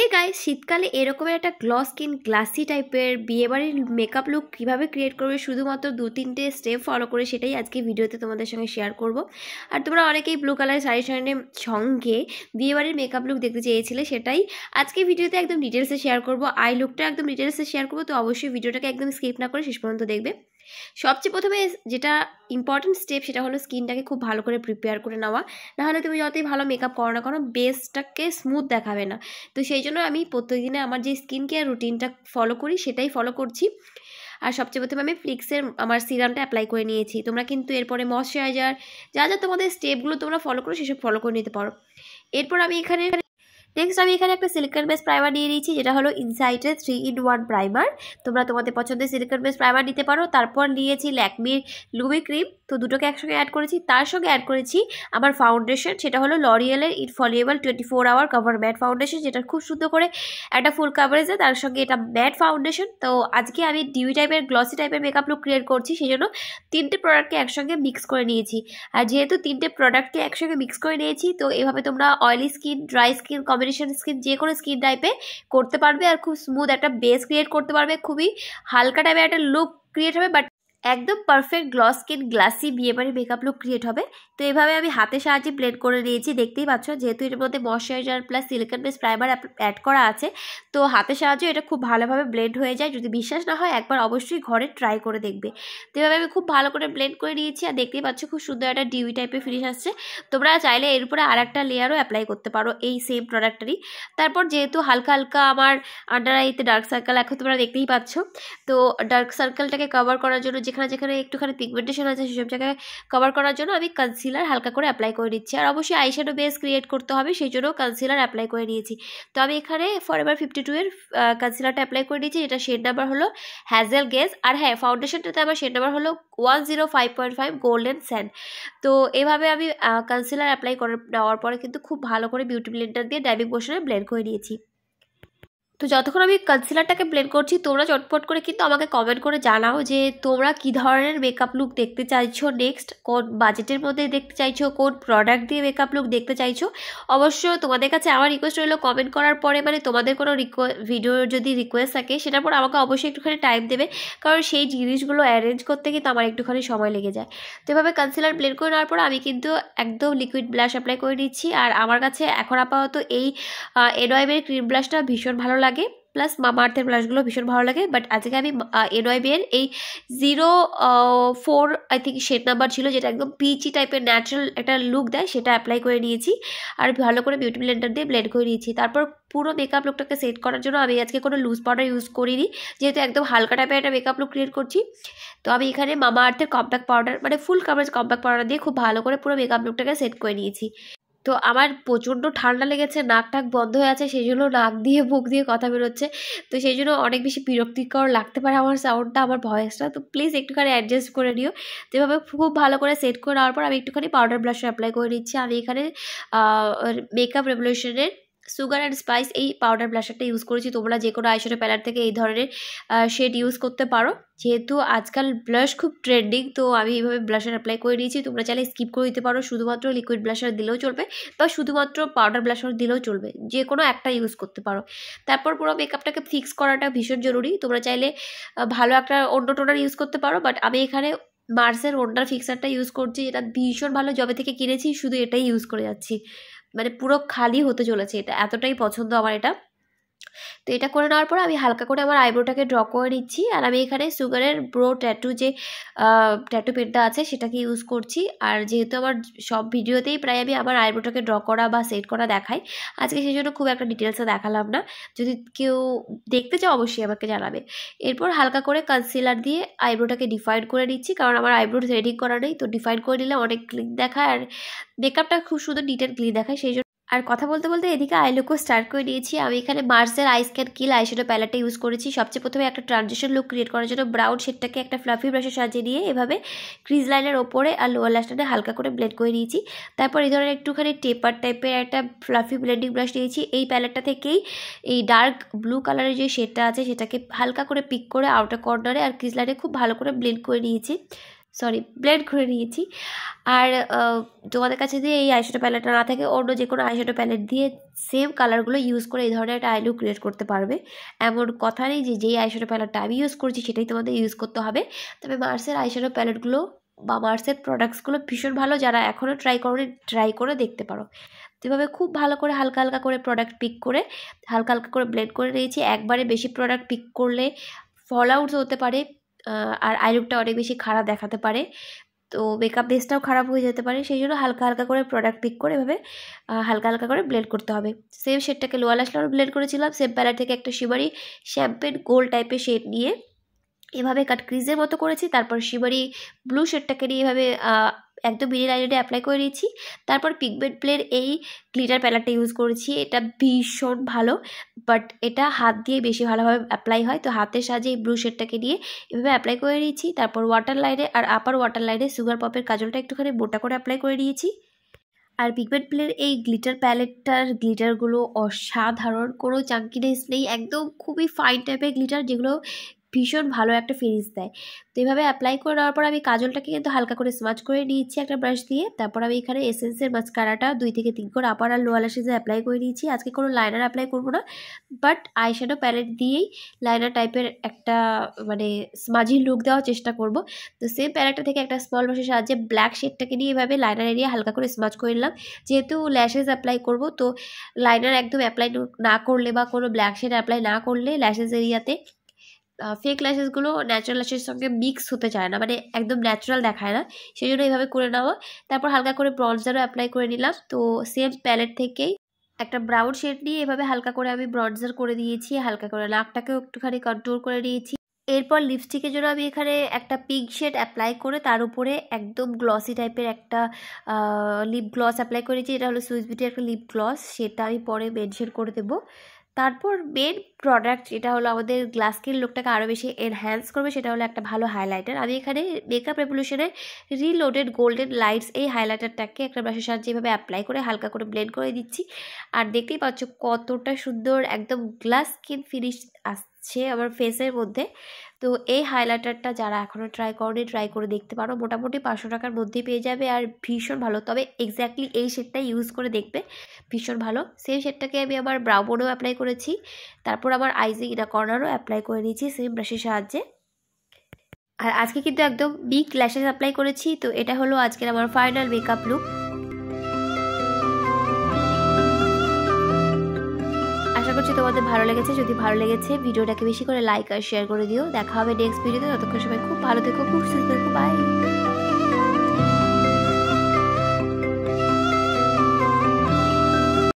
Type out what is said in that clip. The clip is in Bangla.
হে গায়ে শীতকালে এরকমের একটা গ্লস স্কিন গ্লাসি টাইপের বিয়েবাড়ির মেকআপ লুক কীভাবে ক্রিয়েট করবে শুধুমাত্র দু, তিনটে স্টেপ ফলো করে সেটাই আজকে ভিডিওতে তোমাদের সঙ্গে শেয়ার করব। আর তোমরা অনেকেই ব্লু কালারের শাড়ি শাড়ির সঙ্গে বিয়েবাড়ির মেকআপ লুক দেখতে চেয়েছিলে সেটাই আজকে ভিডিওতে একদম ডিটেলসে শেয়ার করব। আই লুকটা একদম ডিটেলসে শেয়ার করব, তো অবশ্যই ভিডিওটাকে একদম স্কিপ না করে শেষ পর্যন্ত দেখবে। সবচেয়ে প্রথমে যেটা ইম্পর্টেন্ট স্টেপ সেটা হলো স্কিনটাকে খুব ভালো করে প্রিপেয়ার করে নেওয়া। নাহলে তুমি যতই ভালো মেকআপ করো না কেন বেসটাকে স্মুথ দেখাবে না। তো সেই জন্য আমি প্রত্যেকদিনে আমার যে স্কিন কেয়ার রুটিনটা ফলো করি, সেটাই ফলো করছি। আর সবচেয়ে প্রথমে আমি ফ্লিক্সের আমার সিরামটা অ্যাপ্লাই করে নিয়েছি। তোমরা কিন্তু এরপরে ময়শ্চারাইজার যা যা তোমাদের স্টেপগুলো তোমরা ফলো করো, সেসব ফলো করে নিতে পারো। এরপর আমি এখানে নেক্সট আমি এখানে একটা সিলিকন বেস প্রাইমার নিয়ে নিয়েছি, যেটা হলো ইনসাইটের থ্রি ইন ওয়ান প্রাইমার তোমরা তোমাদের পছন্দের সিলিকন বেস প্রাইমার নিতে পারো। তারপর নিয়েছি ল্যাকমির লুবি ক্রিম তো দুটোকে একসঙ্গে অ্যাড করেছি। তার সঙ্গে অ্যাড করেছি আমার ফাউন্ডেশন সেটা হলো লরিয়েলের infallible twenty four hour cover matte foundation যেটা খুব সুন্দর করে একটা ফুল কাভারেজে তার সঙ্গে এটা ম্যাট ফাউন্ডেশন তো আজকে আমি ডিউই টাইপের গ্লসি টাইপের মেকআপ লুক ক্রিয়েট করছি সেই জন্য তিনটে প্রোডাক্টকে একসঙ্গে মিক্স করে নিয়েছি। আর যেহেতু তিনটে প্রোডাক্টকে একসঙ্গে মিক্স করে নিয়েছি, তো এভাবে তোমরা oily skin dry skin combination skin যে কোনো স্কিন টাইপে করতে পারবে আর খুব স্মুথ একটা বেস ক্রিয়েট করতে পারবে। খুবই হালকা টাইপের একটা লুক ক্রিয়েট হবে বাট একদম পারফেক্ট গ্লস স্কিন গ্লাসি বিয়েবাড়ি মেকআপ লুক ক্রিয়েট হবে। তো এভাবে আমি হাতের সাহায্যে ব্লেন্ড করে নিয়েছি। দেখতেই পাচ্ছ, যেহেতু এর মধ্যে moisturiser plus silicone base primer add করা আছে, তো হাতের সাহায্যে এটা খুব ভালোভাবে ব্লেন্ড হয়ে যায়। যদি বিশ্বাস না হয়, একবার অবশ্যই ঘরে ট্রাই করে দেখবে। তো এভাবে আমি খুব ভালো করে ব্লেন্ড করে নিয়েছি আর দেখতেই পাচ্ছ, খুব সুন্দর একটা ডিউই টাইপের ফিনিশ আসছে। তোমরা চাইলে এর উপরে আর একটা লেয়ারও অ্যাপ্লাই করতে পারো এই সেম প্রোডাক্টারই তারপর যেহেতু হালকা হালকা আমার আন্ডার আইতে ডার্ক সার্কেল এখন তোমরা দেখতেই পাচ্ছ। তো ডার্ক সার্কেলটাকে কভার করার জন্য যেখানে যেখানে একটুখানি পিগমেন্টেশন আছে সেসব জায়গায় কভার করার জন্য আমি কনসিলার হালকা করে অ্যাপ্লাই করে নিচ্ছি। আর অবশ্যই আইশ্যাডো বেস ক্রিয়েট করতে হবে সেই জন্য কনসিলার অ্যাপ্লাই করে নিয়েছি। তো আমি এখানে ফর এভার ফিফটি টু এর কনসিলারটা অ্যাপ্লাই করে নিয়েছি, যেটা শেড নাম্বার হলো হ্যাজেল গেস আর হ্যাঁ ফাউন্ডেশনটাতে আমার শেড নাম্বার হলো one zero five point five golden sand তো এভাবে আমি কনসিলার অ্যাপ্লাই করে নেওয়ার পরে কিন্তু খুব ভালো করে বিউটি ব্লেন্ডার দিয়ে ডাইভিং পোর্শনে ব্লেন্ড করে নিয়েছি। তো যতক্ষণ আমি কনসিলারটাকে ব্লেন্ড করছি, তোমরা চটপট করে কিন্তু আমাকে কমেন্ট করে জানাও যে তোমরা কী ধরনের মেকআপ লুক দেখতে চাইছো নেক্সট কোন বাজেটের মধ্যে দেখতে চাইছো, কোন প্রোডাক্ট দিয়ে মেকআপ লুক দেখতে চাইছো। অবশ্য তোমাদের কাছে আমার রিকোয়েস্ট রইল কমেন্ট করার পরে মানে তোমাদের কোনো ভিডিও যদি রিকোয়েস্ট থাকে, সেটার পর আমাকে অবশ্যই একটুখানি টাইম দেবে, কারণ সেই জিনিসগুলো অ্যারেঞ্জ করতে কিন্তু আমার একটুখানি সময় লেগে যায়। তো এভাবে কনসিলার ব্লেন্ড করে নেওয়ার পর আমি কিন্তু একদম লিকুইড ব্লাশ অ্যাপ্লাই করে নিচ্ছি, আর আমার কাছে এখন আপাতত এই এডওয়াইবের ক্রিম ব্লাশটা ভীষণ ভালো লাগে। লাগে প্লাস মামা আর্থের ব্লাশগুলো ভীষণ ভালো লাগে বাট আজকে আমি এনওয়াইবিএর এই zero four I think shade number ছিল, যেটা একদম পিচি টাইপের ন্যাচারাল একটা লুক দেয়, সেটা অ্যাপ্লাই করে নিয়েছি। আর ভালো করে বিউটি ব্লেন্ডার দিয়ে ব্লেন্ড করে নিয়েছি। তারপর পুরো মেকআপ লুকটাকে সেট করার জন্য আমি আজকে কোনো লুজ পাউডার ইউজ করিনি, যেহেতু একদম হালকা টাইপের একটা মেকআপ লুক ক্রিয়েট করছি। তো আমি এখানে মামা আর্থের কম্প্যাক্ট পাউডার মানে ফুল কাভারেজ কম্প্যাক্ট পাউডার দিয়ে খুব ভালো করে পুরো মেকআপ লুকটাকে সেট করে নিয়েছি। তো আমার প্রচণ্ড ঠান্ডা লেগেছে, নাক টাক বন্ধ হয়ে আছে সেই জন্য নাক দিয়ে বুক দিয়ে কথা বেরোচ্ছে। তো সেই জন্য অনেক বেশি বিরক্তিকর লাগতে পারে আমার সাউন্ডটা আমার ভয়েসটা তো প্লিজ একটুখানি অ্যাডজাস্ট করে নিও। তো এভাবে খুব ভালো করে সেট করে নেওয়ার পর আমি একটুখানি পাউডার ব্লাশ অ্যাপ্লাই করে নিচ্ছি। আমি এখানে মেকআপ রেভলিউশনের সুগার অ্যান্ড স্পাইস এই পাউডার ব্লাশারটা ইউজ করেছি। তোমরা যে কোনো আইশ্যাডো প্যালার থেকে এই ধরনের শেড ইউজ করতে পারো। যেহেতু আজকাল ব্লাশ খুব ট্রেন্ডিং, তো আমি এইভাবে ব্লাশার অ্যাপ্লাই করে নিয়েছি। তোমরা চাইলে স্কিপ করে দিতে পারো। শুধুমাত্র লিকুইড ব্লাশার দিলেও চলবে বা শুধুমাত্র পাউডার ব্লাশার দিলেও চলবে। যে কোনো একটা ইউজ করতে পারো। তারপর পুরো মেকআপটাকে ফিক্স করাটা ভীষণ জরুরি। তোমরা চাইলে ভালো একটা অন্য টোনার ইউজ করতে পারো, বাট আমি এখানে মার্সের ওন্ডার ফিক্সারটা ইউজ করছি এটা ভীষণ ভালো জবে থেকে কিনেছি, শুধু এটাই ইউজ করে যাচ্ছি। মানে পুরো খালি হতে চলেছে এটা এতটাই পছন্দ আমার এটা। তো এটা করে নেওয়ার পর আমি হালকা করে আমার আইব্রোটাকে ড্র করে নিচ্ছি আর আমি এখানে সুগারের ব্রো ট্যাটু যে ট্যাটু পেনটা আছে সেটাকে ইউজ করছি। আর যেহেতু আমার সব ভিডিওতেই প্রায় আমি আমার আইব্রোটাকে ড্র করা বা সেট করা দেখাই, আজকে সেই জন্য খুব একটা ডিটেলসে দেখালাম না। যদি কেউ দেখতে চাও অবশ্যই আমাকে জানাবে। এরপর হালকা করে কনসিলার দিয়ে আইব্রোটাকে ডিফাইন করে নিচ্ছি, কারণ আমার আইব্রো থ্রেডিং করা নেই। তো ডিফাইন করে নিলে অনেক ক্লিন দেখায় আর মেকআপটা খুব সুন্দর নিট অ্যান্ড ক্লিন দেখায়, সেই জন্য আর কথা বলতে বলতে এদিকে আইলুকও স্টার্ট করে দিয়েছি। আমি এখানে মার্সের আইস ক্যান কিল আইশ্যাডো প্যালেটটা ইউজ করেছি। সবচেয়ে প্রথমে একটা ট্রানজিশন লুক ক্রিয়েট করার জন্য ব্রাউন শেডটাকে একটা ফ্লাফি ব্রাশে সাজিয়ে নিয়ে এভাবে ক্রিজ লাইনের ওপরে আর লোয়ার লাস্টানে হালকা করে ব্লেন্ড করে নিয়েছি। তারপর এই ধরনের একটুখানি টেপার টাইপের একটা ফ্লাফি ব্লেন্ডিং ব্রাশ নিয়েছি। এই প্যালেটটা থেকেই এই ডার্ক ব্লু কালারের যে শেডটা আছে, সেটাকে হালকা করে পিক করে আউটার কর্নারে আর ক্রিজ লাইনে খুব ভালো করে ব্লেন্ড করে নিয়েছি। সরি ব্লেড করে নিয়েছি। আর তোমাদের কাছে যদি এই আইশ্যাডো প্যালেটটা না থাকে, অন্য যে কোনো আইশ্যাডো প্যালেট দিয়ে সেম কালারগুলো ইউজ করে এই ধরনের একটা আইলু ক্রিয়েট করতে পারবে। এমন কথা নেই যে যেই আইশ্যাডো প্যালেটটা আমি ইউজ করছি, সেটাই তোমাদের ইউজ করতে হবে। তবে মার্সের আইশ্যাডো প্যালেটগুলো বা মার্সের প্রোডাক্টসগুলো ভীষণ ভালো, যারা এখনও ট্রাই করে ট্রাই করে দেখতে পারো। এভাবে খুব ভালো করে হালকা হালকা করে প্রোডাক্ট পিক করে, হালকা হালকা করে ব্লেন্ড করে নিয়েছি। একবারে বেশি প্রোডাক্ট পিক করলে ফল আউট হতে পারে আর আই লুকটা অনেক বেশি খারাপ দেখাতে পারে। তো মেকআপ বেসটাও খারাপ হয়ে যেতে পারে, সেই জন্য হালকা হালকা করে প্রোডাক্ট পিক করে এভাবে হালকা হালকা করে ব্লেড করতে হবে। সেম শেডটাকে লোয়াল আসলে ব্লেড করেছিলাম সেম প্যালার থেকে একটা শিবারি শ্যাম্পেন গোল টাইপের শেড নিয়ে। এভাবে কাট ক্রিজের মতো করেছি, তারপর শিবারি ব্লু শেডটাকে নিয়ে এভাবে একদম মিনি লাইনারে অ্যাপ্লাই করে নিয়েছি। তারপর পিগমেন্ট প্লের এই গ্লিটার প্যালারটা ইউজ করেছি। এটা ভীষণ ভালো বাট এটা হাত দিয়ে বেশি ভালোভাবে অ্যাপ্লাই হয়। তো হাতের সাহায্যে এই ব্লু শেডটাকে নিয়ে এভাবে অ্যাপ্লাই করে নিয়েছি। তারপর ওয়াটার লাইনে আর আপার ওয়াটার লাইনে সুগার পপের কাজলটা একটুখানি মোটা করে অ্যাপ্লাই করে নিয়েছি। আর পিগমেন্ট প্লের এই গ্লিটার প্যালেটটার গ্লিটারগুলো অসাধারণ, কোনো চাঙ্কিনেস নেই, একদম খুবই ফাইন টাইপের গ্লিটার যেগুলো ভীষণ ভালো একটা ফিনিশ দেয়। তো এইভাবে অ্যাপ্লাই করে নেওয়ার পর আমি কাজলটাকে কিন্তু হালকা করে স্মাচ করে নিয়েছি একটা ব্রাশ দিয়ে। তারপর আমি এখানে এসেন্সের মাস্কারাটা দুই থেকে তিন করে আপার আর লোয়ার শেজে অ্যাপ্লাই করে নিয়েছি। আজকে কোনো লাইনার অ্যাপ্লাই করব না বাট আইশ্যাডো প্যালেট দিয়েই লাইনার টাইপের একটা মানে স্মাজি লুক দেওয়ার চেষ্টা করব। তো সেম প্যালেটটা থেকে একটা স্মল ব্রাশের সাহায্যে ব্ল্যাক শেডটাকে নিয়ে এভাবে লাইনার এরিয়া হালকা করে স্মাচ করে নিলাম। যেহেতু ল্যাশেস অ্যাপ্লাই করব, তো লাইনার একদম অ্যাপ্লাই না করলে বা কোনো ব্ল্যাক শেড অ্যাপ্লাই না করলে ল্যাশেস এরিয়াতে ফেক ল্যাশেসগুলো ন্যাচারাল ল্যাশের সঙ্গে মিক্স হতে চায় না মানে একদম ন্যাচারাল দেখায় না। সেই জন্য এইভাবে করে নেওয়া। তারপর হালকা করে ব্রঞ্জারও অ্যাপ্লাই করে নিলাম। তো সেম প্যালেট থেকেই একটা ব্রাউন শেড নিয়ে এভাবে হালকা করে আমি ব্রঞ্জার করে দিয়েছি, হালকা করে নাকটাকেও একটুখানি কন্ট্রোল করে দিয়েছি এরপর লিপস্টিকের জন্য আমি এখানে একটা পিঙ্ক শেড অ্যাপ্লাই করে তার উপরে একদম গ্লসি টাইপের একটা লিপ গ্লস অ্যাপ্লাই করেছি। এটা হলো সুইস বিউটির একটা লিপ গ্লস সেটা আমি পরে মেনশন করে দেবো। তারপর মেন প্রোডাক্ট যেটা হলো আমাদের গ্লাস স্কিন লুকটাকে আরও বেশি এনহ্যান্স করবে, সেটা হলো একটা ভালো হাইলাইটার আমি এখানে মেকআপ রেভলিউশনের রিলোডেড গোল্ডেন লাইটস এই হাইলাইটারটাকে একটা ব্রাশের সাহায্যে এভাবে অ্যাপ্লাই করে হালকা করে ব্লেন্ড করে দিচ্ছি। আর দেখতেই পাচ্ছ কতটা সুন্দর একদম গ্লাস স্কিন ফিনিশ আসছে আমার ফেসের মধ্যে। তো এই হাইলাইটারটা যারা এখনও ট্রাই করেনি ট্রাই করে দেখতে পারো। মোটামুটি পাঁচশো টাকার মধ্যেই পেয়ে যাবে আর ভীষণ ভালো। তবে এক্স্যাক্টলি এই শেডটা ইউজ করে দেখবে। ভীষণ ভালো। সেই শেডটাকে আমি আমার ব্রাউবোর্ডও অ্যাপ্লাই করেছি। তারপর আমার আইজি ইনা কর্নারও অ্যাপ্লাই করে নিয়েছি সেম ব্রাশের সাহায্যে। আর আজকে কিন্তু একদম বিগ ল্যাশেস অ্যাপ্লাই করেছি। তো এটা হলো আজকের আমার ফাইনাল মেকআপ লুক তোমাদের ভালো লেগেছে, যদি ভালো লেগেছে, ভিডিওটাকে বেশি করে লাইক আর শেয়ার করে দিও। দেখা হবে নেক্সট ভিডিওতে ততক্ষণ সময় খুব ভালো থেকো, খুব সুস্থ থেকো বাই